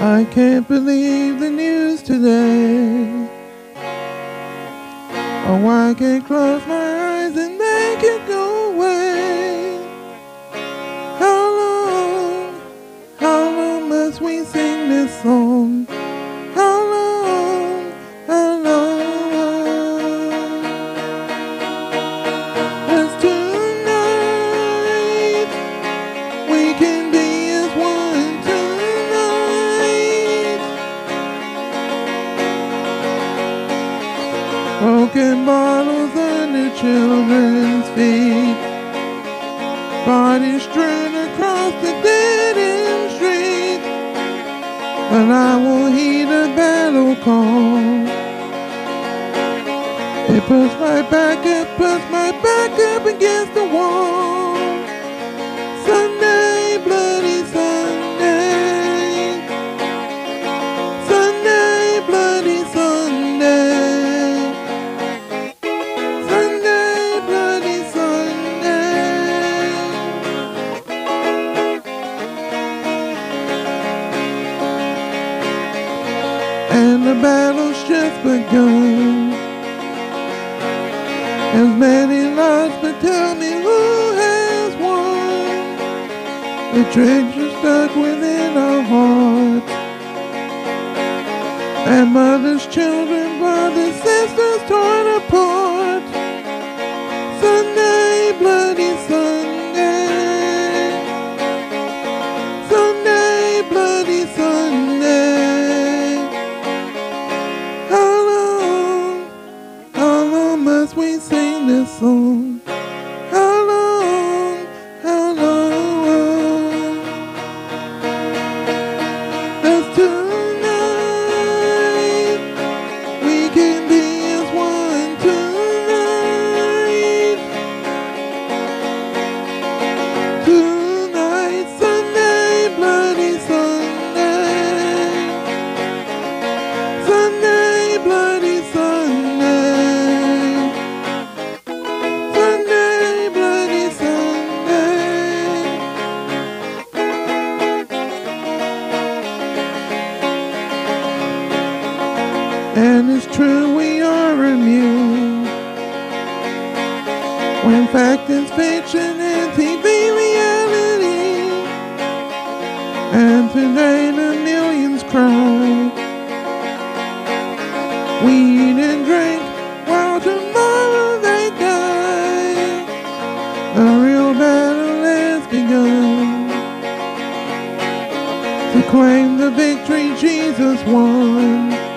I can't believe the news today. Oh, I can't close my eyes and make it go away. How long, how long must we sing this song? Broken bottles under children's feet. Bodies strewn across the dead end street. But I will heed a battle call. It puts my back up, puts my back up against the wall. Just begun. As many lives, but tell me who has won. The treasure stuck within our hearts. And mothers, children, brothers, sisters torn apart. Must we sing this song? And it's true we are immune. When fact is fiction and TV reality. And today the millions cry. We eat and drink while tomorrow they die. The real battle has begun. To claim the victory Jesus won.